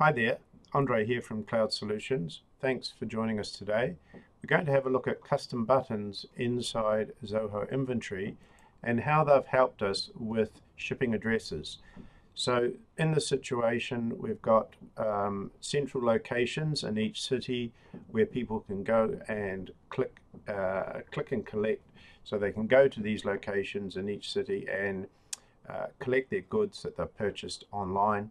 Hi there, Andre here from Cloud Solutions. Thanks for joining us today. We're going to have a look at custom buttons inside Zoho Inventory and how they've helped us with shipping addresses. So in this situation, we've got um, central locations in each city where people can go and click, uh, click and collect. So they can go to these locations in each city and uh, collect their goods that they've purchased online.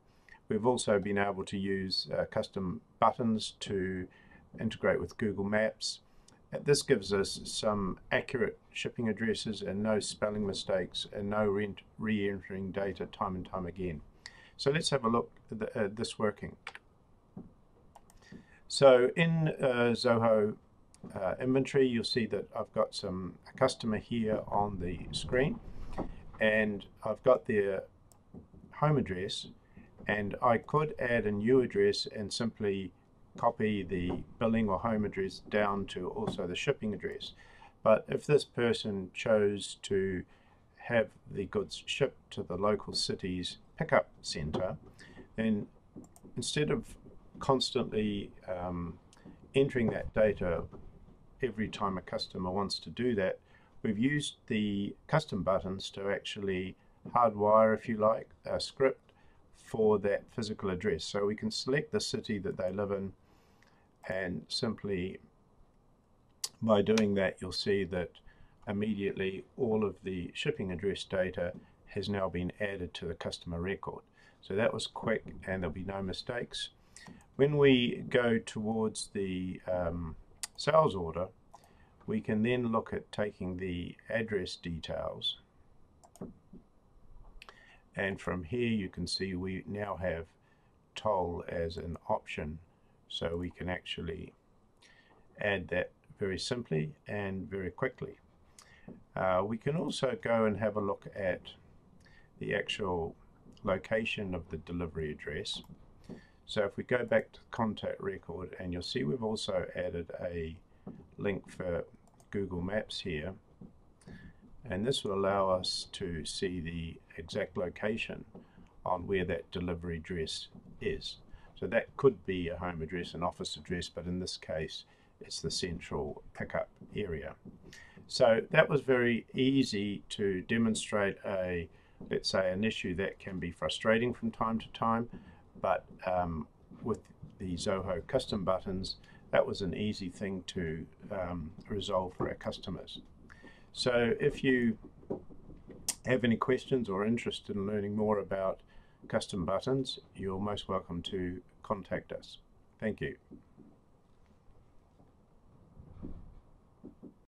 We've also been able to use uh, custom buttons to integrate with Google Maps. This gives us some accurate shipping addresses and no spelling mistakes and no re-entering data time and time again. So let's have a look at, this working. So in uh, Zoho uh, inventory, you'll see that I've got some a customer here on the screen and I've got their home address and I could add a new address and simply copy the billing or home address down to also the shipping address. But if this person chose to have the goods shipped to the local city's pickup center, then instead of constantly um, entering that data every time a customer wants to do that, we've used the custom buttons to actually hardwire, if you like, a script for that physical address. So we can select the city that they live in and simply by doing that you'll see that immediately all of the shipping address data has now been added to the customer record. So that was quick and there'll be no mistakes. When we go towards the um, sales order, we can then look at taking the address details and from here you can see we now have toll as an option so we can actually add that very simply and very quickly. Uh, we can also go and have a look at the actual location of the delivery address. So if we go back to the contact record and you'll see we've also added a link for Google Maps here and this will allow us to see the exact location on where that delivery address is. So that could be a home address, an office address, but in this case it's the central pickup area. So that was very easy to demonstrate a, let's say, an issue that can be frustrating from time to time, but um, with the Zoho custom buttons, that was an easy thing to um, resolve for our customers. So if you have any questions or interest in learning more about custom buttons, you're most welcome to contact us. Thank you.